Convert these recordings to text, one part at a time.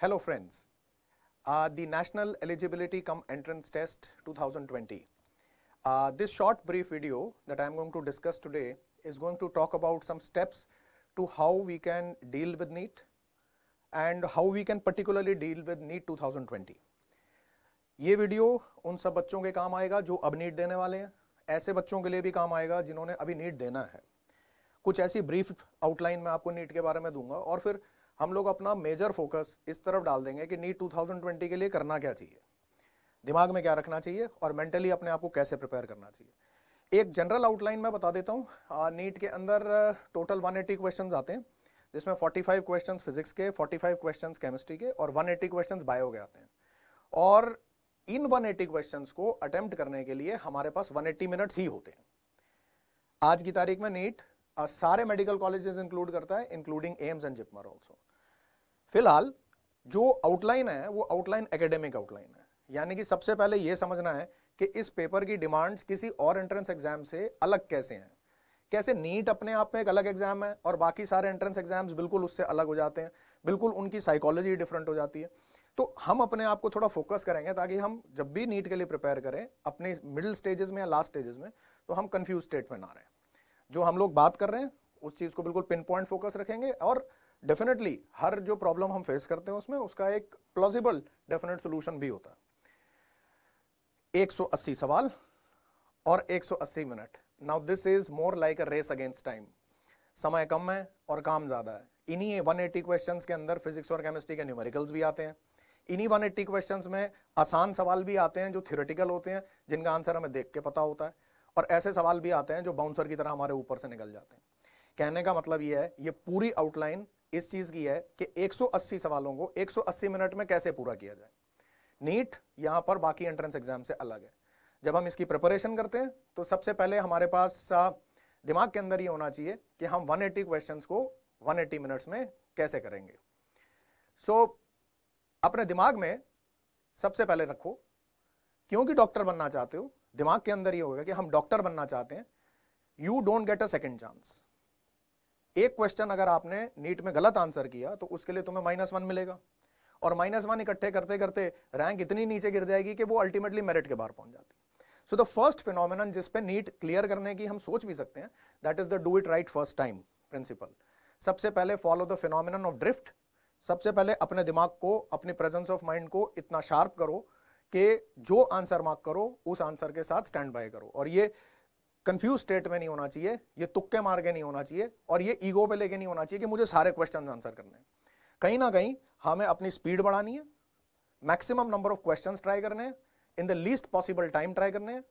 Hello friends. Uh, the National Eligibility Come Entrance Test 2020. Uh, this short brief video that I'm going to discuss today is going to talk about some steps to how we can deal with NEET and how we can particularly deal with NEET 2020. ये video उन सब बच्चों के काम आएगा जो अब NEET देने वाले हैं ऐसे बच्चों के लिए भी काम आएगा जिन्होंने अभी नीट देना है कुछ ऐसी ब्रीफ आउटलाइन मैं आपको नीट के बारे में दूँगा और फिर हम लोग अपना मेजर फोकस इस तरफ़ डाल देंगे कि नीट 2020 के लिए करना क्या चाहिए। दिमाग में क्या रखना चाहिए और मेंटली अपने आप को कैसे प्रिपेयर करना चाहिए। एक जनरल आउटलाइन मैं बता देता हूँ। नीट के अंदर टोटल 180 क्वेश्चंस आते हैं, जिसमें 45 क्वेश्चंस फिजिक्स के 45 क्वेश्चंस केमिस्ट्री के और 180 क्वेश्चंस बायो के आते हैं। और इन 180 क्वेश्चंस को अटेम्प्ट करने के लिए हमारे पास 180 मिनट्स ही होते हैं। आज की तारीख में नीट सारे मेडिकल कॉलेजेस इंक्लूड करता है including AIIMS and JIPMER also फ़िलहाल जो आउटलाइन है, वो आउटलाइन एकेडमिक आउटलाइन है। यानी कि सबसे पहले ये समझना है कि इस पेपर की डिमांड्स किसी और एंट्रेंस एग्ज़ाम से अलग कैसे हैं। कैसे नीट अपने आप में एक अलग एग्ज़ाम है और बाकी सारे एंट्रेंस एग्ज़ाम्स बिल्कुल उससे अलग हो जाते हैं, बिल्कुल उनकी साइकोलॉजी डिफरेंट हो जाती है। तो हम अपने आप को थोड़ा फोकस करेंगे ताकि हम जब भी नीट के लिए प्रिपेयर करें, अपने मिडिल स्टेजेस में या लास्ट स्टेजेस में तो हम कंफ्यूज स्टेट में ना रहें। जो हम लोग बात कर रहे हैं, उस चीज़ को बिल्कुल पिन पॉइंट फोकस रखेंगे और डेफिनेटली हर जो प्रॉब्लम हम फेस करते हैं उसमें उसका एक प्लॉजिबल डेफिनेट सोल्यूशन भी होता है। 180 सवाल और 180 minute now this is more like a race against time समय कम है और काम ज़्यादा है। इन्हीं 180 क्वेश्चंस के अंदर फिजिक्स और केमिस्ट्री के न्यूमेरिकल्स भी आते हैं। इन्हीं 180 क्वेश्चंस में आसान सवाल भी आते हैं जो थियोरेटिकल होते हैं, जिनका आंसर हमें देख के पता होता है। और ऐसे सवाल भी आते हैं जो बाउंसर की तरह हमारे ऊपर से निकल जाते हैं। कहने का मतलब ये है, ये पूरी आउटलाइन इस चीज़ की है कि 180 सवालों को 180 मिनट में कैसे पूरा किया जाए? नीट यहाँ पर बाकी एंट्रेंस एग्ज़ाम से अलग है। जब हम इसकी प्रिपरेशन करते हैं तो सबसे पहले हमारे पास दिमाग के अंदर ये होना चाहिए कि हम 180 क्वेश्चंस को 180 मिनट्स में कैसे करेंगे। सो so, अपने दिमाग में सबसे पहले रखो क्योंकि डॉक्टर बनना चाहते हो? दिमाग के अंदर ये होगा कि हम डॉक्टर बनना चाहते हैं। You don't get a second chance एक क्वेश्चन अगर आपने नीट में गलत आंसर किया तो उसके लिए तुम्हें माइनस वन मिलेगा। और माइनस वन इकट्ठे करते करते रैंक इतनी नीचे गिर जाएगी कि वो अल्टीमेटली मेरिट के बाहर पहुँच जाती सो द फ़र्स्ट फिनोमिनन जिस पे नीट क्लियर करने की हम सोच भी सकते हैं that is the do it right first time principle सबसे पहले follow the phenomenon of drift सबसे पहले अपने दिमाग को, अपने प्रेजेंस ऑफ़ माइंड को इतना शार्प करो कि जो आंसर मार्क करो, उस आंसर के साथ स्टैंड बाय करो। और ये कंफ्यूज स्टेट में नहीं होना चाहिए, ये तुक्के मार के नहीं होना चाहिए और ये ईगो पे लेके नहीं होना चाहिए कि मुझे सारे क्वेश्चन आंसर करने हैं। कहीं ना कहीं हमें अपनी स्पीड बढ़ानी है maximum number of question try करने हैं in the least possible time try करने हैं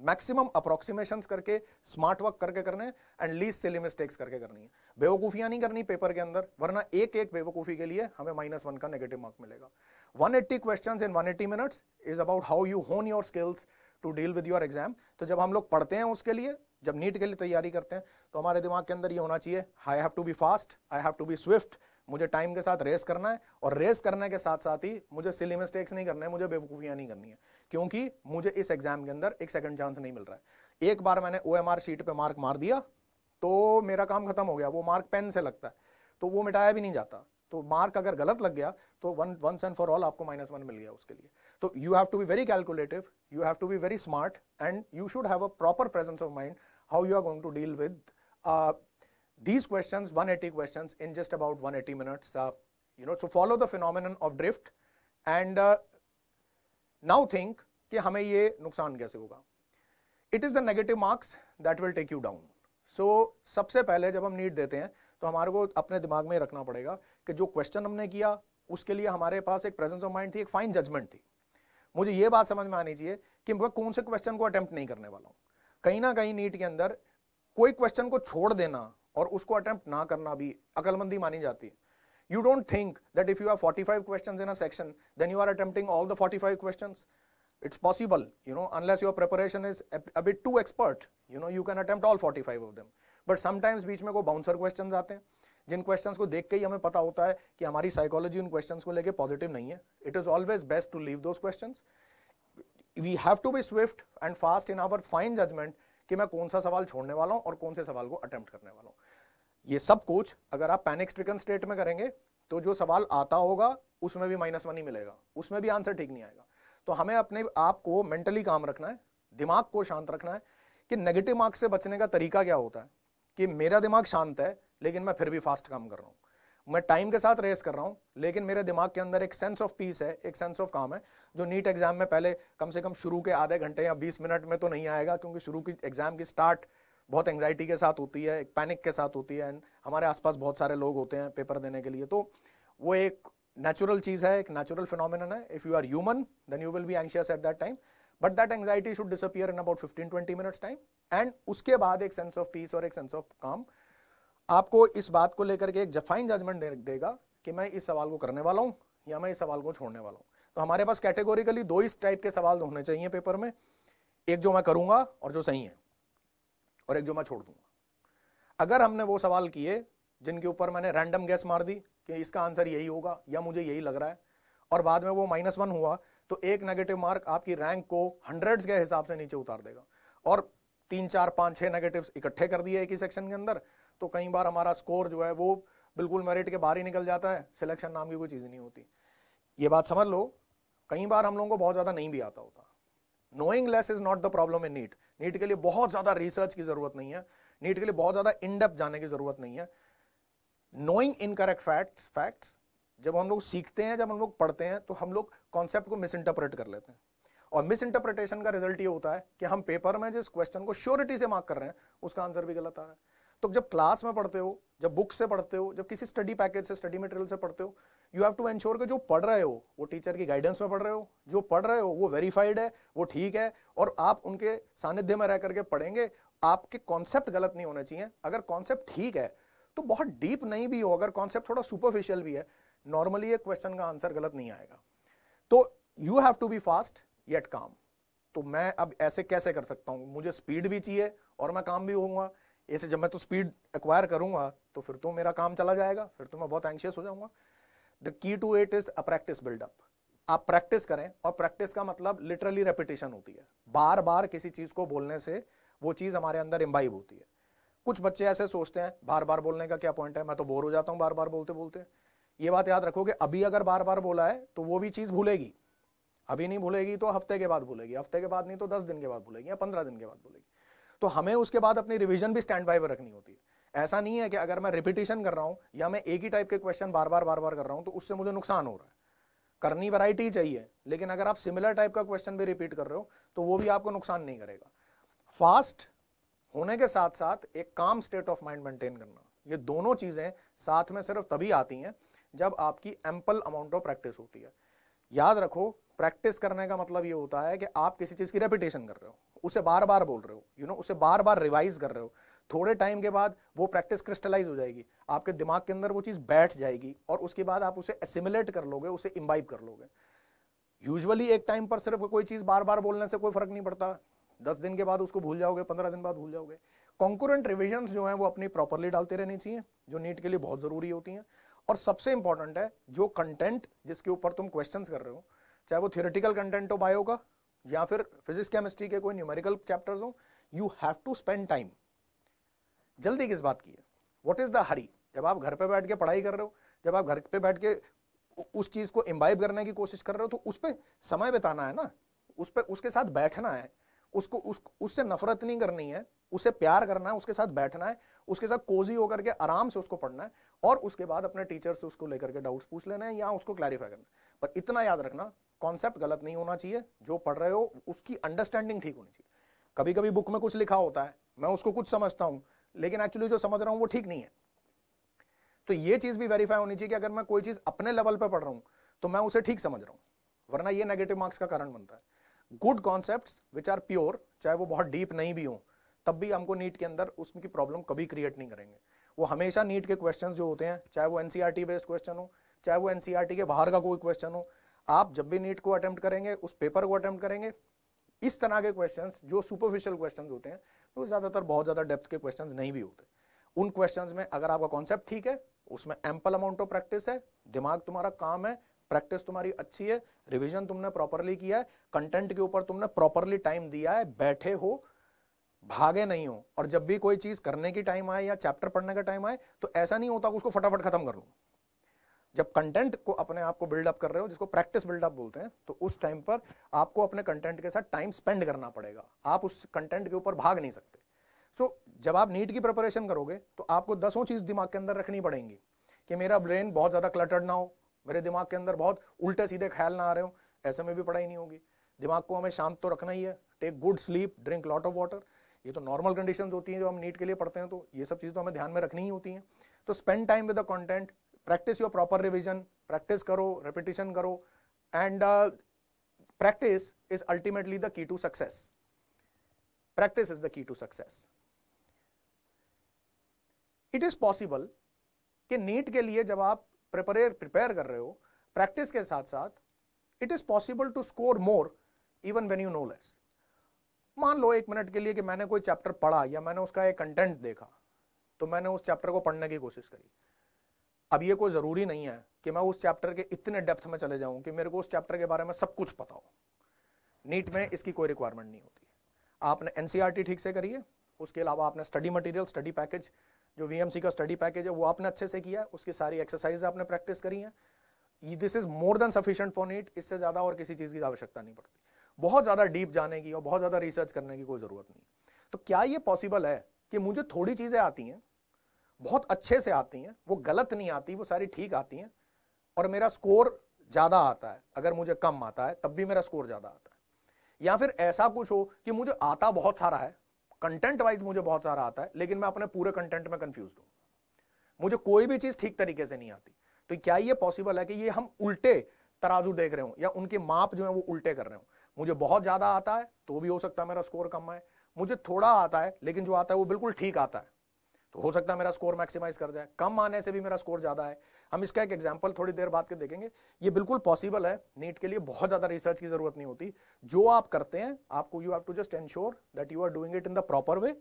मैक्सिमम अप्रोक्सीमेशन करके स्मार्ट वर्क करके करने एंड लीस्ट सिली मिस्टेक्स करके करनी है। बेवकूफियाँ नहीं करनी पेपर के अंदर, वरना एक एक बेवकूफ़ी के लिए हमें माइनस वन का नेगेटिव मार्क मिलेगा। 180 questions in 180 minutes is about how you hone your skills to deal with your exam तो जब हम लोग पढ़ते हैं उसके लिए, जब नीट के लिए तैयारी करते हैं तो हमारे दिमाग के अंदर ये होना चाहिए I have to be fast I have to be swift मुझे टाइम के साथ रेस करना है और रेस करने के साथ साथ ही मुझे सिली मिस्टेक्स नहीं करना है, मुझे बेवकूफियाँ नहीं करनी है, क्योंकि मुझे इस एग्ज़ाम के अंदर एक सेकंड चांस नहीं मिल रहा है। एक बार मैंने ओएमआर शीट पे मार्क मार दिया तो मेरा काम खत्म हो गया, वो मार्क पेन से लगता है तो वो मिटाया भी नहीं जाता। तो मार्क अगर गलत लग गया तो one once and for all आपको माइनस वन मिल गया उसके लिए। तो you have to be very calculative you have to be very smart and you should have a proper presence of mind how you are going to deal with these questions 180 questions in just about 180 minutes. Uh, you know so follow the phenomenon of drift and uh, now think कि हमें ये नुकसान कैसे होगा। It is the negative marks that will take you down so सबसे पहले जब हम नीट देते हैं तो हमारे को अपने दिमाग में रखना पड़ेगा कि जो क्वेश्चन हमने किया उसके लिए हमारे पास एक प्रेजेंस ऑफ़ माइंड थी एक फाइन जजमेंट थी मुझे ये बात समझ में आनी चाहिए कि मैं कौन से क्वेश्चन को अटेम्प्ट नहीं करने वाला हूँ कहीं ना कहीं नीट के अंदर कोई क्वेश्चन को छोड़ देना और उसको अटेम्प्ट ना करना भी अकलमंदी मानी जाती है you don't think that if you have 45 questions in a section then you are attempting all the 45 questions it's possible you know unless your preparation is a, a bit too expert you know you can attempt all 45 of them but sometimes बीच में को bouncer questions आते हैं, जिन questions को देख के ही हमें पता होता है कि हमारी साइकोलॉजी उन क्वेश्चंस को लेके पॉजिटिव नहीं है। It is always best to leave those questions we have to be swift and fast in our fine judgement कि मैं कौन सा सवाल छोड़ने वाला हूँ और कौन से सवाल को अटेम्प्ट करने वाला हूँ। ये सब कुछ अगर आप पैनिक स्ट्रिकन स्टेट में करेंगे तो जो सवाल आता होगा, उसमें भी माइनस वन ही मिलेगा। उसमें भी आंसर ठीक नहीं आएगा। तो हमें अपने आप को मेंटली काम रखना है, दिमाग को शांत रखना है कि नेगेटिव मार्क्स से बचने का तरीका क्या होता है। कि मेरा दिमाग शांत है, लेकिन मैं फिर भी फास्ट काम कर रहा हूँ। मैं टाइम के साथ रेस कर रहा हूँ, लेकिन मेरे दिमाग के अंदर एक सेंस ऑफ़ पीस है, एक सेंस ऑफ़ काम है, जो नीट एग्ज़ाम में पहले कम से कम शुरू के आधे घंटे या 20 मिनट में तो नहीं आएगा, क्योंकि शुरू की एग्ज़ाम की स्टार्ट बहुत एंग्जाइटी के साथ होती है, एक पैनिक के साथ होती है एंड हमारे आसपास बहुत सारे लोग होते हैं पेपर देने के लिए। तो वो एक नेचुरल चीज़ है, एक नेचुरल फिनोमिन है। If you are human then you will be anxious at that time but that anxiety should disappear in about 15 20 minutes time and उसके बाद एक सेंस ऑफ़ पीस और एक सेंस ऑफ़ काम आपको इस बात को लेकर के एक जफाइन जजमेंट दे, देगा कि मैं इस सवाल को करने वाला हूँ या मैं इस सवाल को छोड़ने वाला हूँ। तो हमारे पास कैटेगोरिकली दो इस टाइप के सवाल होने चाहिए पेपर में। एक जो मैं करूँगा और जो सही है, और एक जो मैं छोड़ दूँगा। अगर हमने वो सवाल किए जिनके ऊपर मैंने रैंडम गैस मार दी कि इसका आंसर यही होगा या मुझे यही लग रहा है, और बाद में वो माइनस वन हुआ तो एक नेगेटिव मार्क आपकी रैंक को हंड्रेड्स के हिसाब से नीचे उतार देगा। और तीन, चार, पाँच, छह नेगेटिव इकट्ठे कर दिए एक ही सेक्शन के अंदर तो कई बार हमारा स्कोर जो है वो बिल्कुल मेरिट के बाहर ही निकल जाता है सिलेक्शन नाम की कोई चीज़ नहीं होती। ये बात समझ लो, कई बार हम लोगों को बहुत ज़्यादा नहीं भी आता होता। Knowing less is not the problem in NEET NEET के लिए बहुत ज़्यादा रिसर्च की ज़रूरत नहीं है नीट के लिए बहुत ज़्यादा इनडेप्थ जाने की ज़रूरत नहीं है। नोइंग इनकरेक्ट फैक्ट्स फैक्ट्स जब हम लोग सीखते हैं, जब हम लोग पढ़ते हैं तो हम लोग कॉन्सेप्ट को मिस इंटरप्रेट कर लेते हैं। और मिस इंटरप्रिटेशन का रिज़ल्ट ये होता है कि हम पेपर में जिस क्वेश्चन को श्योरिटी से मार्क कर रहे हैं, उसका आंसर भी गलत आ रहा है। तो जब क्लास में पढ़ते हो, जब बुक से पढ़ते हो, जब किसी स्टडी पैकेज से स्टडी मटेरियल से पढ़ते हो यू हैव टू एंश्योर कि जो पढ़ रहे हो, वो टीचर की गाइडेंस में पढ़ रहे हो, जो पढ़ रहे हो, वो वेरीफाइड है, वो ठीक है, और आप उनके सानिध्य में रह करके पढ़ेंगे, आपके कॉन्सेप्ट गलत नहीं होने चाहिए। अगर कॉन्सेप्ट ठीक है तो बहुत डीप नहीं भी हो, अगर कॉन्सेप्ट थोड़ा सुपरफिशियल भी है नॉर्मली एक क्वेश्चन का आंसर गलत नहीं आएगा। तो you have to be fast yet calm तो मैं अब ऐसे कैसे कर सकता हूँ? मुझे स्पीड भी चाहिए और मैं काम भी होऊँगा। ऐसे जब मैं तो स्पीड एक्वायर करूँगा तो फिर तो मेरा काम चला जाएगा। फिर तो मैं बहुत एंशियस हो जाऊँगा। The key to it is a practice buildup आप प्रैक्टिस करें और प्रैक्टिस का मतलब लिटरली रेपिटेशन होती है। बार बार किसी चीज़ को बोलने से वो चीज़ हमारे अंदर इम्बाइब होती है। कुछ बच्चे ऐसे सोचते हैं बार बार बोलने का क्या पॉइंट है? मैं तो बोर हो जाता हूँ बार बार बोलते बोलते ये बात याद रखोगे, अभी अगर बार बार बोला है तो वो भी चीज़ भूलेगी। अभी नहीं भूलेगी तो हफ़्ते के बाद भूलेगी, हफ़्ते के बाद नहीं तो दस दिन के बाद भूलेगी या पंद्रह दिन के बाद भूलेगी। तो हमें उसके बाद अपनी रिवीजन भी स्टैंड बाय पर रखनी होती है। ऐसा नहीं है कि अगर मैं रिपीटिशन कर रहा हूँ या मैं एक ही टाइप के क्वेश्चन बार बार बार बार कर रहा हूँ तो उससे मुझे नुकसान हो रहा है। करनी वैरायटी चाहिए, लेकिन अगर आप सिमिलर टाइप का क्वेश्चन भी रिपीट कर रहे हो तो वो भी आपको नुकसान नहीं करेगा। फास्ट होने के साथ साथ एक काम स्टेट ऑफ़ माइंड मेंटेन करना, ये दोनों चीज़ें साथ में सिर्फ़ तभी आती हैं जब आपकी एम्पल अमाउंट ऑफ़ प्रैक्टिस होती है। याद रखो प्रैक्टिस करने का मतलब ये होता है कि आप किसी चीज़ की रेपिटेशन कर रहे हो उसे बार बार बोल रहे हो यू you नो know, उसे बार बार रिवाइज कर रहे हो। थोड़े टाइम के बाद वो प्रैक्टिस क्रिस्टलाइज हो जाएगी आपके दिमाग के अंदर वो चीज़ बैठ जाएगी और उसके बाद आप उसे एसिमुलेट कर लोगे उसे इम्बाइब कर लोगे। यूजुअली एक टाइम पर सिर्फ़ कोई चीज़ बार बार बोलने से कोई फ़र्क नहीं पड़ता। दस दिन के बाद उसको भूल जाओगे पंद्रह दिन बाद भूल जाओगे। कॉन्कुरेंट रिविजन जो है वो अपनी प्रॉपरली डालते रहनी चाहिए जो नीट के लिए बहुत ज़रूरी होती हैं। और सबसे इंपॉर्टेंट है जो कंटेंट जिसके ऊपर तुम क्वेश्चंस कर रहे हो चाहे वो थियोरेटिकल कंटेंट हो बायो का या फिर फिजिक्स केमिस्ट्री के कोई न्यूमेरिकल चैप्टर्स हो you have to spend time जल्दी किस बात की है? वॉट इज़ द हरी जब आप घर पे बैठ के पढ़ाई कर रहे हो, जब आप घर पे बैठ के उस चीज़ को इम्बाइब करने की कोशिश कर रहे हो तो उस पर समय बिताना है ना? उस पर उसके साथ बैठना है। उसको, उस, उससे नफरत नहीं करनी है, उसे प्यार करना है, उसके साथ बैठना है, उसके साथ कोजी होकर के आराम से उसको पढ़ना है, और उसके बाद अपने टीचर से उसको लेकर के डाउट्स पूछ लेना है, या उसको क्लैरिफाई करना है। पर इतना याद रखना कॉन्सेप्ट गलत नहीं होना चाहिए। जो पढ़ रहे हो, उसकी अंडरस्टैंडिंग ठीक होनी चाहिए। कभी कभी बुक में कुछ लिखा होता है, मैं उसको कुछ समझता हूँ, लेकिन एक्चुअली जो समझ रहा हूँ वो ठीक नहीं है। तो ये चीज़ भी वेरीफाई होनी चाहिए कि अगर मैं कोई चीज़ अपने लेवल पर पढ़ रहा हूँ तो मैं उसे ठीक समझ रहा हूँ, वरना ये नेगेटिव मार्क्स का कारण बनता है। Good concept which are pure चाहे वो बहुत डीप नहीं भी हो, तब भी हमको नीट के अंदर उसकी प्रॉब्लम कभी क्रिएट नहीं करेंगे। वो हमेशा नीट के क्वेश्चन जो होते हैं, चाहे वो एनसीआरटी बेस्ड क्वेश्चन हो, चाहे वो एनसीआरटी के बाहर का कोई क्वेश्चन हो आप जब भी नीट को अटेम्प्ट करेंगे, उस पेपर को अटेम्प्ट करेंगे, इस तरह के क्वेश्चंस जो सुपरफिशियल क्वेश्चंस होते हैं, वो ज़्यादातर बहुत ज़्यादा डेप्थ के क्वेश्चंस नहीं भी होते। उन क्वेश्चंस में अगर आपका कॉन्सेप्ट ठीक है, उसमें एम्पल अमाउंट ऑफ़ प्रैक्टिस है, दिमाग तुम्हारा काम है प्रैक्टिस तुम्हारी अच्छी है रिवीजन तुमने प्रॉपरली किया है कंटेंट के ऊपर तुमने प्रॉपरली टाइम दिया है, बैठे हो, भागे नहीं हो, और जब भी कोई चीज़ करने की टाइम आए या चैप्टर पढ़ने का टाइम आए तो ऐसा नहीं होता कि उसको फटाफट खत्म कर लूँ। जब कंटेंट को अपने आप को बिल्डअप कर रहे हो जिसको प्रैक्टिस बिल्डअप बोलते हैं तो उस टाइम पर आपको अपने कंटेंट के साथ टाइम स्पेंड करना पड़ेगा। आप उस कंटेंट के ऊपर भाग नहीं सकते। सो so, जब आप नीट की प्रिपरेशन करोगे तो आपको दसों चीज़ दिमाग के अंदर रखनी पड़ेंगी कि मेरा ब्रेन बहुत ज़्यादा क्लटर्ड ना हो। मेरे दिमाग के अंदर बहुत उल्टे सीधे ख्याल ना आ रहे हो। ऐसे में भी पढ़ाई नहीं होगी। दिमाग को हमें शांत तो रखना ही है। Take good sleep drink lot of water ये तो नॉर्मल कंडीशन होती हैं जो हम नीट के लिए पढ़ते हैं तो ये सब चीज़ तो हमें ध्यान में रखनी ही होती हैं। तो spend time with the practice your proper revision practice करो रेपिटेशन करो and practice is ultimately the key to success practice is the key to success it is possible कि नीट के लिए जब आप प्रिपेयर प्रिपेयर कर रहे हो प्रैक्टिस के साथ साथ it is possible to score more even when you know less मान लो एक मिनट के लिए कि मैंने कोई चैप्टर पढ़ा या मैंने उसका एक कंटेंट देखा तो मैंने उस चैप्टर को पढ़ने की कोशिश करी। अब ये कोई ज़रूरी नहीं है कि मैं उस चैप्टर के इतने डेप्थ में चले जाऊँ कि मेरे को उस चैप्टर के बारे में सब कुछ पता हो। नीट में इसकी कोई रिक्वायरमेंट नहीं होती। आपने एनसीईआरटी ठीक से करिए उसके अलावा आपने स्टडी मटेरियल स्टडी पैकेज जो वीएमसी का स्टडी पैकेज है, वो आपने अच्छे से किया है, उसकी सारी एक्सरसाइज आपने प्रैक्टिस करी है। This is more than sufficient for NEET इससे ज़्यादा और किसी चीज़ की आवश्यकता नहीं पड़ती। बहुत ज़्यादा डीप जाने की और बहुत ज़्यादा रिसर्च करने की कोई ज़रूरत नहीं। तो क्या ये पॉसिबल है कि मुझे थोड़ी चीज़ें आती हैं बहुत अच्छे से आती हैं, वो गलत नहीं आती, वो सारी ठीक आती हैं, और मेरा स्कोर ज़्यादा आता है, अगर मुझे कम आता है, तब भी मेरा स्कोर ज़्यादा आता है। या फिर ऐसा कुछ हो कि मुझे आता बहुत सारा है कंटेंट वाइज मुझे बहुत सारा आता है, लेकिन मैं अपने पूरे कंटेंट में कंफ्यूज हूँ। मुझे कोई भी चीज़ ठीक तरीके से नहीं आती। तो क्या ये पॉसिबल है कि ये हम उल्टे तराजू देख रहे हो, या उनके माप जो है वो उल्टे कर रहे हो? मुझे बहुत ज़्यादा आता है तो भी हो सकता है मेरा स्कोर कम आए। मुझे थोड़ा आता है, लेकिन जो आता है वो बिल्कुल ठीक आता है। तो हो सकता है मेरा स्कोर मैक्सिमाइज कर जाए। कम आने से भी मेरा स्कोर ज़्यादा है। हम इसका एक एग्ज़ाम्पल थोड़ी देर बाद के देखेंगे। ये बिल्कुल पॉसिबल है। नीट के लिए बहुत ज़्यादा रिसर्च की ज़रूरत नहीं होती। जो आप करते हैं, आपको you have to just ensure that you are doing it in the proper way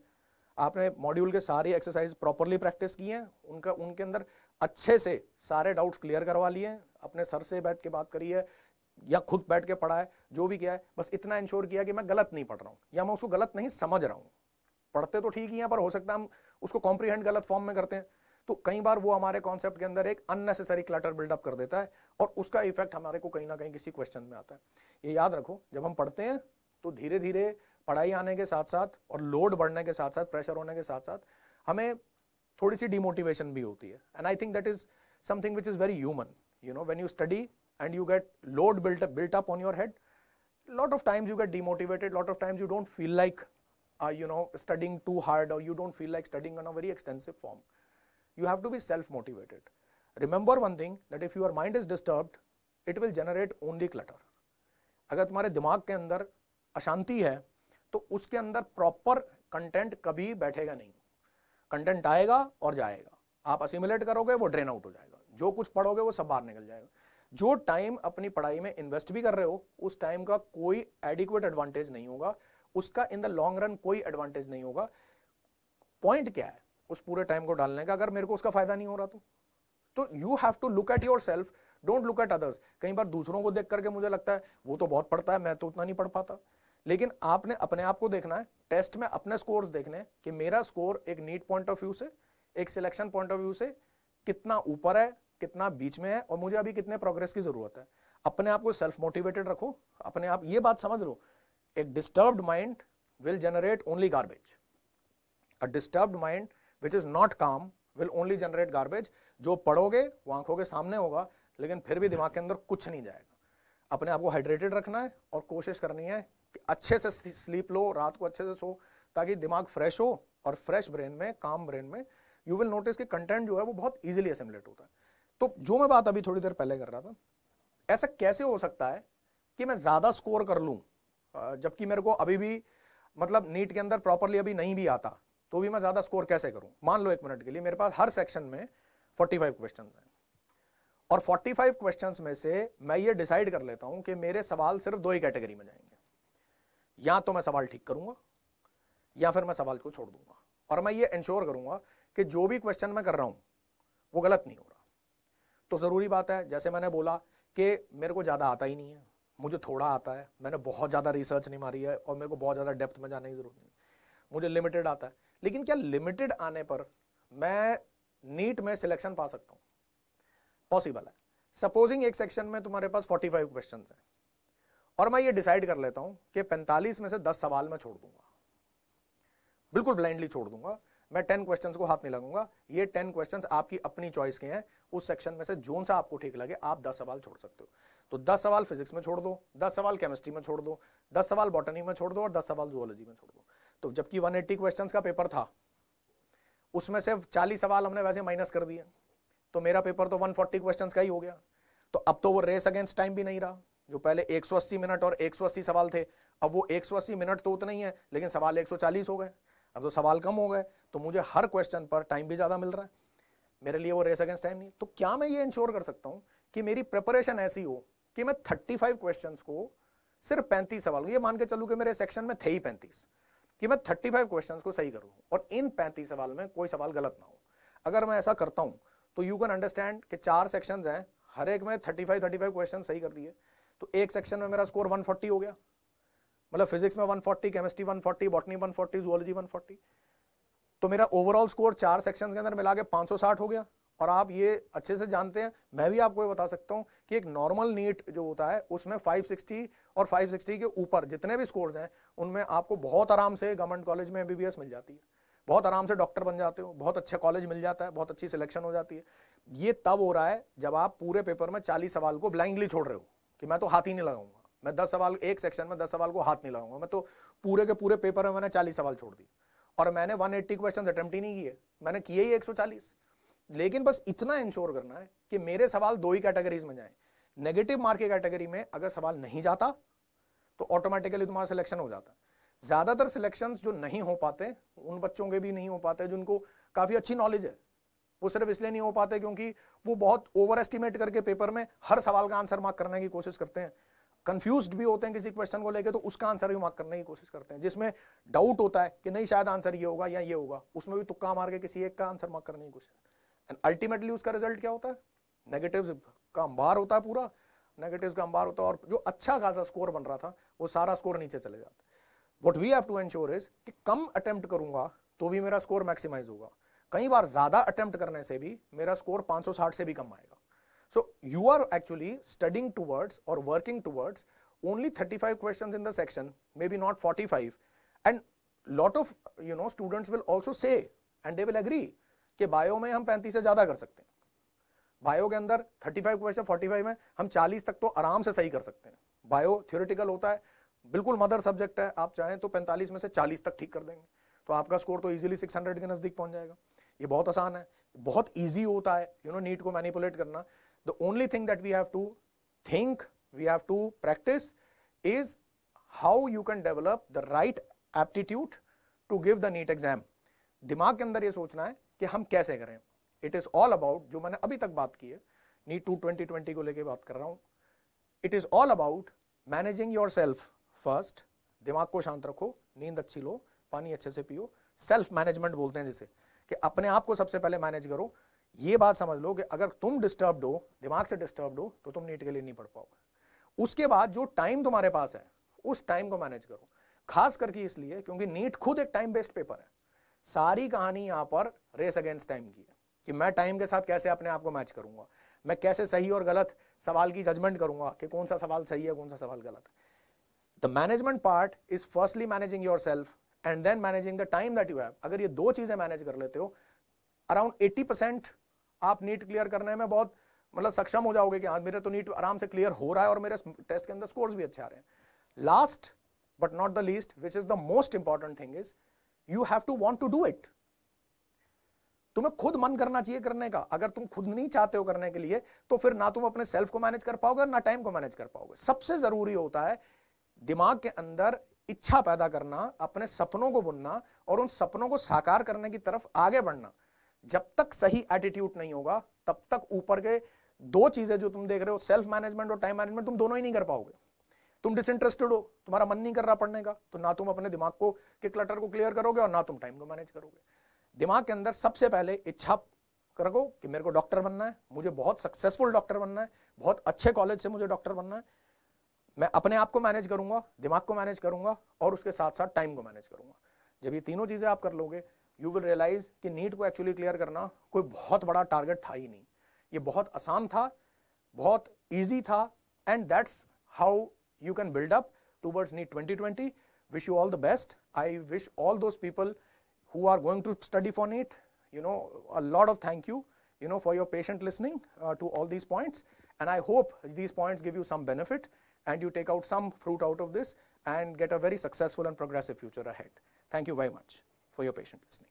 आपने मॉड्यूल के सारी एक्सरसाइज प्रॉपरली प्रैक्टिस की है। उनका, उनके अंदर अच्छे से सारे डाउट्स क्लियर करवा लिए हैं। अपने सर से बैठ के बात करिए या खुद बैठ के पढ़ा है, जो भी किया है, बस इतना इंश्योर किया कि मैं गलत नहीं पढ़ रहा हूँ, या मैं उसको गलत नहीं समझ रहा हूँ। पढ़ते तो ठीक ही है, पर हो सकता है हम उसको कॉम्प्रीहेंड गलत फॉर्म में करते हैं। तो कई बार वो हमारे कॉन्सेप्ट के अंदर एक अननेसेसरी क्लटर बिल्डअप कर देता है और उसका इफ़ेक्ट हमारे को कहीं ना कहीं किसी क्वेश्चन में आता है। ये याद रखो जब हम पढ़ते हैं तो धीरे धीरे पढ़ाई आने के साथ साथ और लोड बढ़ने के साथ साथ प्रेशर होने के साथ साथ हमें थोड़ी सी डिमोटिवेशन भी होती है। And I think that is something which is very human you know when you study and you get load on your head, a lot of times you get demotivated, a lot of times you don't feel like, uh, you know, studying too hard or you don't feel like studying on a very extensive form. You have to be self-motivated. Remember one thing that if your mind is disturbed, it will generate only clutter. अगर तुम्हारे दिमाग के अंदर अशांति है तो उसके अंदर प्रॉपर कंटेंट कभी बैठेगा नहीं कंटेंट आएगा और जाएगा आप असिमुलेट करोगे वो ड्रेन आउट हो जाएगा जो कुछ पढ़ोगे वो सब बाहर निकल जाएगा जो टाइम अपनी पढ़ाई में इन्वेस्ट भी कर रहे हो उस टाइम का कोई एडिक्वेट एडवांटेज नहीं होगा उसका इन द लॉन्ग रन कोई एडवांटेज नहीं होगा। पॉइंट क्या है? उस पूरे टाइम को डालने का। अगर मेरे को उसका फ़ायदा नहीं हो रहा तो। तो you have to look at yourself don't look at others कई बार दूसरों को देख करके मुझे लगता है, वो तो बहुत पढ़ता है, मैं तो उतना नहीं पढ़ पाता। लेकिन आपने अपने आप को देखना है टेस्ट में अपने स्कोर्स देखने कि मेरा स्कोर एक नीट पॉइंट ऑफ़ व्यू से, एक सिलेक्शन पॉइंट ऑफ़ व्यू से कितना ऊपर है, कितना बीच में है और मुझे अभी कितने प्रोग्रेस की ज़रूरत है। अपने आप को सेल्फ मोटिवेटेड रखो। अपने आप ये बात समझ लो एक disturbed mind will generate only garbage a disturbed mind which is not calm will only generate garbage जो पढ़ोगे, वो आँखों के सामने होगा, लेकिन फिर भी दिमाग के अंदर कुछ नहीं जाएगा। अपने आप को हाइड्रेटेड रखना है और कोशिश करनी है कि अच्छे से स्लीप लो, रात को अच्छे से सो, ताकि दिमाग फ्रेश हो और फ्रेश ब्रेन में काम ब्रेन में यू विल नोटिस कि कंटेंट जो है वो बहुत इजीली असिमुलेट होता है। तो जो मैं बात अभी थोड़ी देर पहले कर रहा था, ऐसा कैसे हो सकता है कि मैं ज़्यादा स्कोर कर लूँ? जबकि मेरे को अभी भी मतलब नीट के अंदर प्रॉपरली अभी नहीं भी आता तो भी मैं ज़्यादा स्कोर कैसे करूँ? मान लो एक मिनट के लिए, मेरे पास हर सेक्शन में 45 क्वेश्चन हैं। और 45 क्वेश्चंस में से मैं ये डिसाइड कर लेता हूँ कि मेरे सवाल सिर्फ़ दो ही कैटेगरी में जाएँगे। या तो मैं सवाल ठीक करूँगा, या फिर मैं सवाल को छोड़ दूँगा। और मैं ये इंश्योर करूँगा कि जो भी क्वेश्चन मैं कर रहा हूँ, वो गलत नहीं हो रहा। तो ज़रूरी बात है, जैसे मैंने बोला कि मेरे को ज़्यादा आता ही नहीं है। मुझे थोड़ा आता है। मैंने बहुत ज़्यादा रिसर्च नहीं मारी है और मेरे को बहुत ज़्यादा डेप्थ में जाने की ज़रूरत नहीं मुझे लिमिटेड आता है। लेकिन क्या लिमिटेड आने पर मैं नीट में सिलेक्शन पा सकता हूँ? पॉसिबल है। सपोजिंग एक सेक्शन में तुम्हारे पास 45 क्वेश्चन हैं और मैं ये डिसाइड कर लेता हूँ कि 45 में से 10 सवाल मैं छोड़ दूँगा। बिल्कुल ब्लाइंडली छोड़ दूँगा। मैं 10 क्वेश्चंस को हाथ नहीं लगाऊँगा। ये 10 क्वेश्चंस आपकी अपनी चॉइस के हैं। उस सेक्शन में से जोन सा आपको ठीक लगे, आप 10 सवाल छोड़ सकते हो। तो 10 सवाल फिजिक्स में छोड़ दो 10 सवाल केमिस्ट्री में छोड़ दो 10 सवाल बॉटनी में छोड़ दो और 10 सवाल जुअलॉजी में छोड़ दो। तो जबकि 180 क्वेश्चंस का पेपर था, उसमें से 40 सवाल हमने वैसे माइनस कर दिए। तो मेरा पेपर तो 140 क्वेश्चंस का ही हो गया। तो अब तो वो रेस अगेंस्ट टाइम भी नहीं रहा, जो पहले 180 मिनट और 180 सवाल थे, अब वो 180 मिनट तो उतना ही है, लेकिन सवाल 140 हो गए। अब तो सवाल कम हो गए तो मुझे हर क्वेश्चन पर टाइम भी ज़्यादा मिल रहा है। मेरे लिए वो रेस अगेंस्ट टाइम नहीं तो क्या मैं ये इंश्योर कर सकता हूँ कि मेरी प्रिपरेशन ऐसी हो कि मैं 35 क्वेश्चंस को सिर्फ़ 35 सवाल ये मान के चलू कि मेरे सेक्शन में थे ही 35 कि मैं 35 क्वेश्चंस को सही करूँ और इन 35 सवाल में कोई सवाल गलत ना हो। अगर मैं ऐसा करता हूँ तो यू कैन अंडरस्टैंड कि चार सेक्शंस हैं, हर एक में 35 35 क्वेश्चन सही कर दिए। तो एक सेक्शन में मेरा स्कोर 140 हो गया। मतलब फिजिक्स में 140 केमिस्ट्री 140 बॉटनी 140 जुअलॉजी 140 तो मेरा ओवरऑल स्कोर चार सेक्शन के अंदर मिला के 560 हो गया। और आप ये अच्छे से जानते हैं, मैं भी आपको ये बता सकता हूँ कि एक नॉर्मल नीट जो होता है, उसमें 560 और 560 के ऊपर जितने भी स्कोर्स हैं, उनमें आपको बहुत आराम से गवर्नमेंट कॉलेज में एमबीबीएस मिल जाती है। बहुत आराम से डॉक्टर बन जाते हो, बहुत अच्छा कॉलेज मिल जाता है, बहुत अच्छी सिलेक्शन हो जाती है। ये तब हो रहा है जब आप पूरे पेपर में चालीस सवाल को ब्लाइंडली छोड़ रहे हो कि मैं तो हाथ ही नहीं लगाऊँगा। मैं दस सवाल, एक सेक्शन में दस सवाल को हाथ नहीं लगाऊँगा। मैं तो पूरे के पूरे पेपर में मैंने चालीस सवाल छोड़ दी और मैंने 180 क्वेश्चन अटेम्प्ट ही नहीं किए। मैंने किए ही 140 लेकिन बस इतना इंश्योर करना है कि मेरे सवाल दो ही कैटेगरीज में जाए। नेगेटिव मार्क की कैटेगरी में अगर सवाल नहीं जाता तो ऑटोमेटिकली तुम्हारा सिलेक्शन हो जाता। ज़्यादातर सिलेक्शन जो नहीं हो पाते, उन बच्चों के भी नहीं हो पाते, जिनको काफ़ी अच्छी नॉलेज है, वो सिर्फ़ इसलिए नहीं हो पाते क्योंकि वो बहुत ओवर एस्टिमेट करके पेपर में हर सवाल का आंसर मार्क करने की कोशिश करते हैं। कंफ्यूज भी होते हैं किसी क्वेश्चन को लेकर तो उसका आंसर भी मार्क करने की कोशिश करते हैं, जिसमें डाउट होता है कि नहीं, शायद आंसर ये होगा या ये होगा। उसमें भी तुक्का मार के किसी एक का आंसर मार्क करने की कोशिश एंड अल्टीमेटली उसका रिज़ल्ट क्या होता है? नेगेटिव का अंबार होता है पूरा। नेगेटिव का अंबार होता है और जो अच्छा खासा स्कोर बन रहा था, वो सारा स्कोर नीचे चले जाता what we have to ensure is कि कम अटेम्प्ट करूँगा तो भी मेरा स्कोर मैक्सिमाइज होगा। कई बार ज़्यादा अटेम्प्ट करने से भी मेरा स्कोर 560 से भी कम आएगा। So you are actually studying towards और working towards only 35 questions in the section, maybe not 45 and lot of, you know, students will also say and they will agree कि बायो में हम 35 से ज़्यादा कर सकते हैं। बायो के अंदर 35 क्वेश्चन 45 में हम 40 तक तो आराम से सही कर सकते हैं। बायो थियोरिटिकल होता है, बिल्कुल मदर सब्जेक्ट है, आप चाहें तो 45 में से 40 तक ठीक कर देंगे। तो आपका स्कोर तो इजीली 600 के नज़दीक पहुँच जाएगा। ये बहुत आसान है, बहुत ईजी होता है यू नो नीट को मैनिपुलेट करना। The only thing that we have to think we have to practice is how you can develop the right aptitude to give the NEET exam दिमाग के अंदर ये सोचना है कि हम कैसे करें। इट इज़ ऑल अबाउट जो मैंने अभी तक बात की है नीट टू ट्वेंटी ट्वेंटी को लेकर बात कर रहा हूँ it is all about managing yourself first दिमाग को शांत रखो, नींद अच्छी लो, पानी अच्छे से पियो सेल्फ मैनेजमेंट बोलते हैं जिसे, कि अपने आप को सबसे पहले मैनेज करो। ये बात समझ लो कि अगर तुम डिस्टर्ब हो, दिमाग से डिस्टर्ब हो तो तुम नीट के लिए नहीं पढ़ पाओगे। उसके बाद जो टाइम तुम्हारे पास है, उस टाइम को मैनेज करो। खास करके इसलिए क्योंकि नीट खुद एक टाइम बेस्ड पेपर है। सारी कहानी यहाँ पर रेस अगेंस्ट टाइम की है, कि मैं टाइम के साथ कैसे अपने आप को मैच करूँगा, मैं कैसे सही और गलत सवाल की जजमेंट करूँगा कि कौन सा सवाल सही है, कौन सा सवाल गलत है। The management part is firstly managing yourself and then managing the time that you have अगर ये दो चीज़ें मैनेज कर लेते हो अराउंड 80 परसेंट आप नीट क्लियर करने में बहुत मतलब सक्षम हो जाओगे कि हाँ मेरे तो नीट आराम से क्लियर हो रहा है और मेरे टेस्ट के अंदर स्कोर्स भी अच्छे आ रहे हैं। Last but not the least which is the most important thing is you have to want to do it तुम्हें खुद मन करना चाहिए करने का। अगर तुम खुद नहीं चाहते हो करने के लिए तो फिर ना तुम अपने सेल्फ को मैनेज कर पाओगे ना टाइम को मैनेज कर पाओगे। सबसे ज़रूरी होता है दिमाग के अंदर इच्छा पैदा करना, अपने सपनों को बुनना और उन सपनों को साकार करने की तरफ़ आगे बढ़ना। जब तक सही एटीट्यूड नहीं होगा, तब तक ऊपर के दो चीज़ें जो तुम देख रहे हो सेल्फ मैनेजमेंट और टाइम मैनेजमेंट तुम दोनों ही नहीं कर पाओगे। तुम डिसइंटरेस्टेड हो, तुम्हारा मन नहीं कर रहा पढ़ने का तो ना तुम अपने दिमाग को, के क्लटर को क्लियर करोगे और ना तुम टाइम को मैनेज करोगे। दिमाग के अंदर सबसे पहले इच्छा रखो कि मेरे को डॉक्टर बनना है, मुझे बहुत सक्सेसफुल डॉक्टर बनना है, बहुत अच्छे कॉलेज से मुझे डॉक्टर बनना है। मैं अपने आप को मैनेज करूँगा, दिमाग को मैनेज करूँगा और उसके साथ साथ टाइम को मैनेज करूँगा। जब ये तीनों चीज़ें आप कर लोगे यू विल रियलाइज़ कि नीट को एक्चुअली क्लियर करना कोई बहुत बड़ा टारगेट था ही नहीं। ये बहुत आसान था, बहुत ईजी था and that's how you can build up towards NEET 2020. Wish you all the best I wish all those people who are going to study for NEET, you know, a lot of thank you, you know, for your patient listening uh, to all these points. And I hope these points give you some benefit and you take out some fruit out of this and get a very successful and progressive future ahead. Thank you very much for your patient listening.